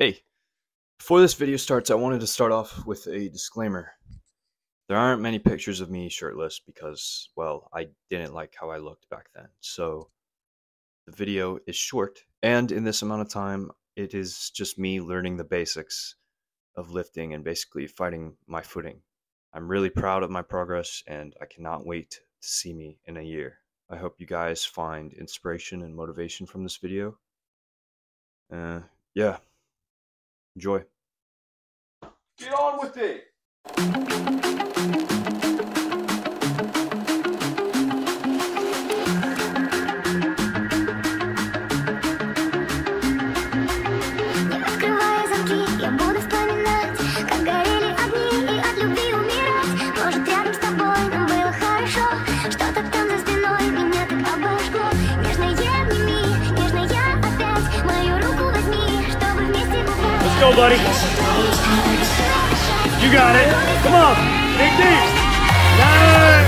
Hey, before this video starts, I wanted to start off with a disclaimer. There aren't many pictures of me shirtless because, well, I didn't like how I looked back then. So, the video is short, and in this amount of time, it is just me learning the basics of lifting and basically fighting my footing. I'm really proud of my progress, and I cannot wait to see me in a year. I hope you guys find inspiration and motivation from this video. Uh, yeah. Enjoy. Get on with it. Go, buddy. You got it. Come on. Dig deep. Nice.